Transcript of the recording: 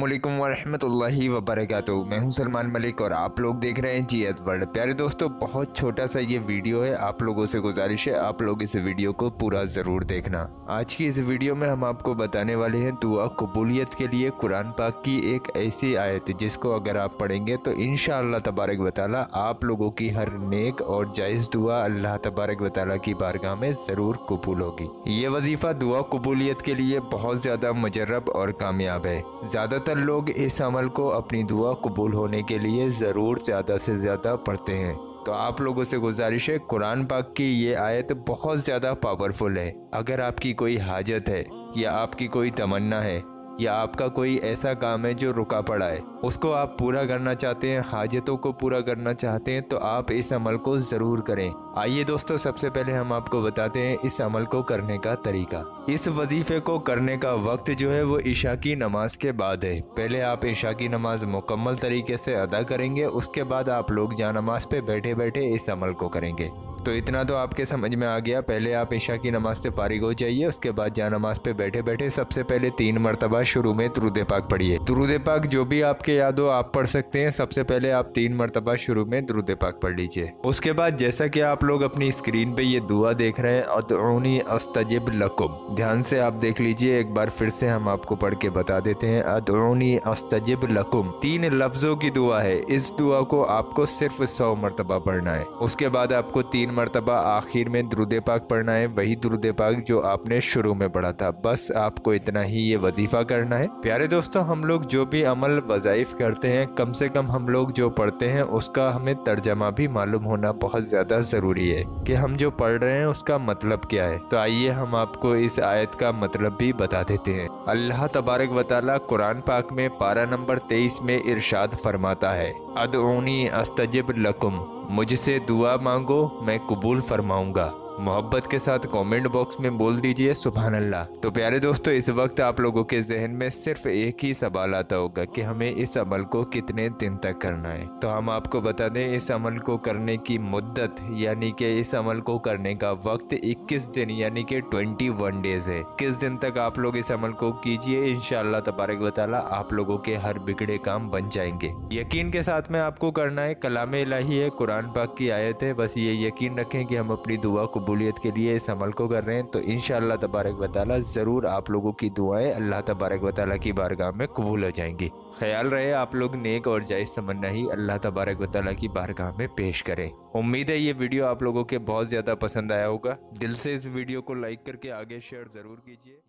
वालेकुम वरहमतुल्लाहि वबरकातुहू। मैं हूँ सलमान मलिक और आप लोग देख रहे हैं जीएत वर्ल्ड। प्यारे दोस्तों, बहुत छोटा सा ये वीडियो है, आप लोगों से गुजारिश है, आप लोग इस वीडियो को पूरा ज़रूर देखना। आज की इस वीडियो में हम आपको बताने वाले हैं दुआ कबूलियत के लिए कुरान पाक की एक ऐसी आयत, जिसको अगर आप पढ़ेंगे तो इन तबारक वाली आप लोगों की हर नेक और जायज़ दुआ अल्लाह तबारक वाली की बारगाह में ज़रूर कबूल होगी। ये वजीफ़ा दुआ कबूलियत के लिए बहुत ज़्यादा मजरब और कामयाब है। ज़्यादातर लोग इस अमल को अपनी दुआ कबूल होने के लिए ज़रूर ज़्यादा से ज़्यादा पढ़ते हैं। तो आप लोगों से गुजारिश है, कुरान पाक की ये आयत बहुत ज़्यादा पावरफुल है। अगर आपकी कोई हाजत है या आपकी कोई तमन्ना है या आपका कोई ऐसा काम है जो रुका पड़ा है, उसको आप पूरा करना चाहते हैं, हाजतों को पूरा करना चाहते हैं तो आप इस अमल को ज़रूर करें। आइए दोस्तों, सबसे पहले हम आपको बताते हैं इस अमल को करने का तरीका। इस वजीफे को करने का वक्त जो है वो ईशा की नमाज़ के बाद है। पहले आप ईशा की नमाज़ मुकम्मल तरीके से अदा करेंगे, उसके बाद आप लोग जहाँ नमाज़ पे बैठे बैठे इस अमल को करेंगे। तो इतना तो आपके समझ में आ गया। पहले आप ईशा की नमाज़ से फारिग हो जाइए, उसके बाद जहाँ नमाज़ पे बैठे बैठे सबसे पहले तीन मरतबा शुरू में तुरुद पाक पढ़िए। तुरुद पाक जो भी आपके याद हो, आप पढ़ सकते हैं। सबसे पहले आप तीन मरतबा शुरू में तुरुद पाक पढ़ लीजिए। उसके बाद जैसा कि आप लोग अपनी स्क्रीन पे ये दुआ देख रहे हैं अदौनी अस्तजिब लकुम। ध्यान से आप देख लीजिए, एक बार फिर से हम आपको पढ़ के बता देते हैं अदौनी अस्तजिब लकुम। तीन लफ्जों की दुआ है। इस दुआ को आपको सिर्फ़ सौ मरतबा पढ़ना है। उसके बाद आपको तीन तीन मरतबा आखिर में द्रुद पाक पढ़ना है, वही द्रुद पाक जो आपने शुरू में पढ़ा था। बस आपको इतना ही ये वजीफ़ा करना है। प्यारे दोस्तों, हम लोग जो भी अमल वज़ाइफ करते हैं, कम से कम हम लोग जो पढ़ते हैं, उसका हमें तर्जमा भी मालूम होना बहुत ज़्यादा ज़रूरी है कि हम जो पढ़ रहे हैं, उसका मतलब क्या है। तो आइए हम आपको इस आयत का मतलब भी बता देते हैं। अल्लाह तबारक वाली कुरान पाक में पारा नंबर तेईस में इरशाद फरमाता है, अदऊनी अस्तजिब लकुम। मुझसे दुआ मांगो मैं कबूल फरमाऊँगा। मोहब्बत के साथ कमेंट बॉक्स में बोल दीजिए सुबहान अल्लाह तो प्यारे दोस्तों, इस वक्त आप लोगों के जहन में सिर्फ़ एक ही सवाल आता होगा कि हमें इस अमल को कितने दिन तक करना है? तो हम आपको बता दें, इस अमल को करने की मुद्दत, यानी कि इस अमल को करने का वक्त 21 दिन, यानी कि 21 डेज़ है। किस दिन तक आप लोग इस अमल को कीजिए इन तबारक वाली आप लोगों के हर बिगड़े काम बन जाएँगे। यकीन के साथ में आपको करना है, कलाम इलाही है, कुरान पाक की आयत है। बस ये यकीन रखें कि हम अपनी दुआ को कबूलियत के लिए इस अमल को कर रहे हैं। तो इन तबारक वाली ज़रूर आप लोगों की दुआएँ अल्लाह तबारक वाली की बारगाह में कबूल हो जाएँगी। ख्याल रहे आप लोग नेक और जायज़ समन्ना ही अल्लाह तबारक वाली की बारगाह में पेश करें। उम्मीद है ये वीडियो आप लोगों के बहुत ज़्यादा पसंद आया होगा। दिल से इस वीडियो को लाइक करके आगे शेयर ज़रूर कीजिए।